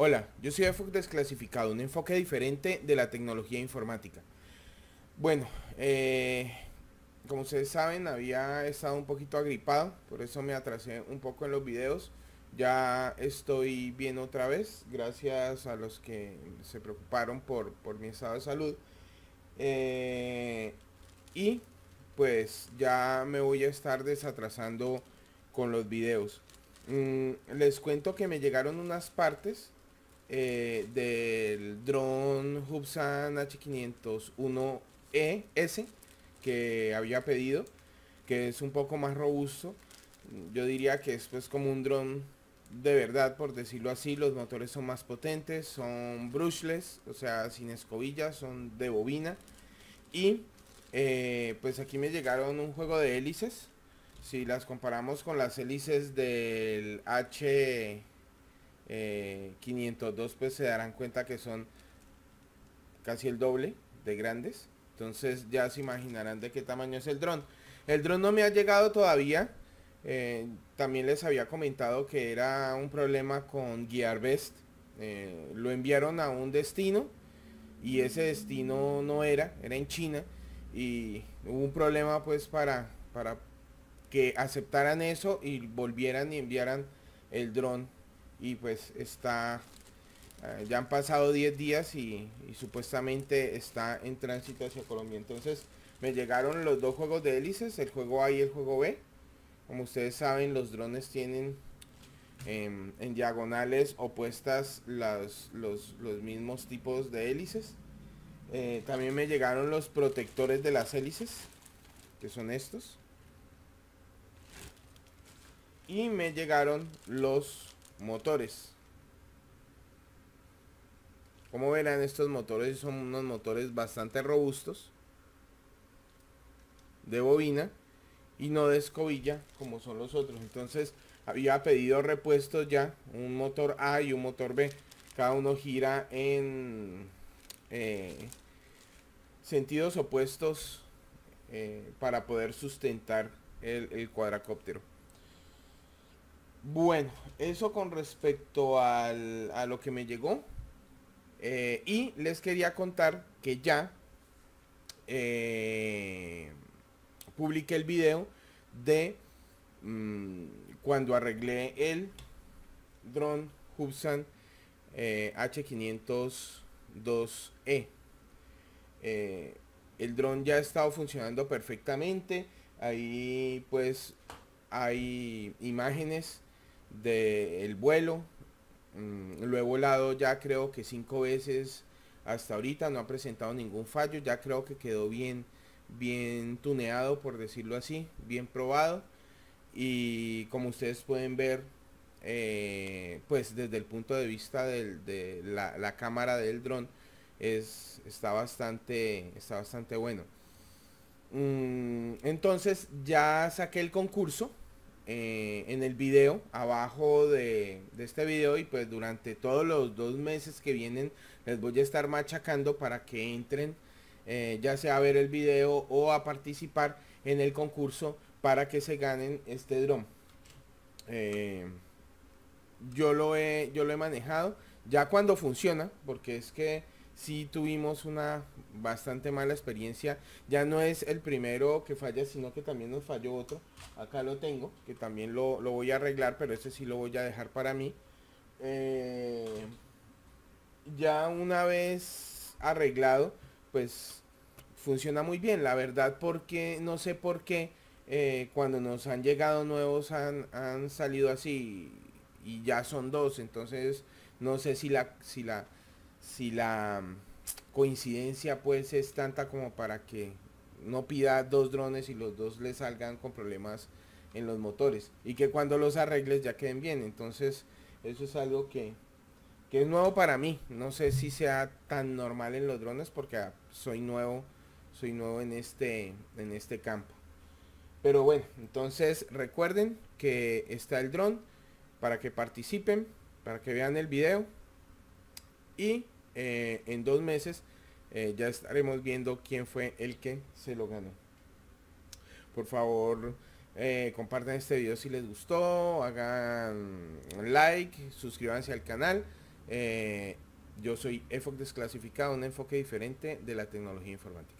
Hola, yo soy EFOC Desclasificado, un enfoque diferente de la tecnología informática. Bueno, eh, como ustedes saben, había estado un poquito agripado, por eso me atrasé un poco en los videos. Ya estoy bien otra vez, gracias a los que se preocuparon por, por mi estado de salud. Eh, y pues ya me voy a estar desatrasando con los videos. Mm, les cuento que me llegaron unas partes eh, del drone Hubsan H501ES que había pedido, que es un poco más robusto. Yo diría que es pues como un dron de verdad, por decirlo así. Los motores son más potentes, son brushless, o sea, sin escobillas, son de bobina. Y eh, pues aquí me llegaron un juego de hélices. Si las comparamos con las hélices del H 502 eh, pues se darán cuenta que son casi el doble de grandes. Entonces ya se imaginarán de qué tamaño es el dron. El dron no me ha llegado todavía. Eh, también les había comentado que era un problema con GearBest. Eh, lo enviaron a un destino y ese destino no era, era en China. Y hubo un problema pues para, para que aceptaran eso y volvieran y enviaran el dron y pues está eh, ya han pasado 10 días y, supuestamente está en tránsito hacia Colombia. Entonces me llegaron los dos juegos de hélices el juego A y el juego B. Como ustedes saben los drones tienen em, en diagonales opuestas los, los, mismos tipos de hélices. Eh, también me llegaron los protectores de las hélices que son estos. Y me llegaron los motores. Como verán estos motores son unos motores bastante robustos de bobina y no de escobilla como son los otros. Entonces había pedido repuestos ya, un motor A y un motor B. Cada uno gira en eh, sentidos opuestos eh, para poder sustentar el, el cuadracóptero. Bueno, eso con respecto al, a lo que me llegó. Eh, y les quería contar que ya eh, publiqué el video de mm, cuando arreglé el drone Hubsan eh, H502E. el dron ya ha estado funcionando perfectamente. Ahí pues hay imágenes del vuelo. Mm, lo he volado ya creo que cinco veces hasta ahorita, no ha presentado ningún fallo, ya creo que quedó bien, bien tuneado por decirlo así, bien probado. Y como ustedes pueden ver, eh, pues desde el punto de vista de la, cámara del dron, es, está, bastante, está bastante bueno. Mm, entonces ya saqué el concurso eh, en el video, abajo de, este video y pues durante todos los dos meses que vienen les voy a estar machacando para que entren eh, ya sea a ver el video o a participar en el concurso para que se ganen este dron. Eh, yo lo he yo lo he manejado ya cuando funciona porque es que si tuvimos una bastante mala experiencia. Ya no es el primero que falla, sino que también nos falló otro. Acá lo tengo, que también lo, voy a arreglar, pero ese sí lo voy a dejar para mí. Eh, ya una vez arreglado, pues funciona muy bien, la verdad, porque no sé por qué eh, cuando nos han llegado nuevos han, han salido así y ya son dos, entonces no sé si la, si la, si la coincidencia pues es tanta como para que no pida dos drones y los dos le salgan con problemas en los motores y que cuando los arregles ya queden bien. Entonces eso es algo que, que es nuevo para mí. No sé si sea tan normal en los drones porque ah, soy nuevo soy nuevo en este en este campo. Pero bueno entonces recuerden que está el dron para que participen para que vean el video y eh, en dos meses eh, ya estaremos viendo quién fue el que se lo ganó. Por favor, eh, compartan este video si les gustó, hagan like, suscríbanse al canal Eh, yo soy EFOC Desclasificado, un enfoque diferente de la tecnología informática.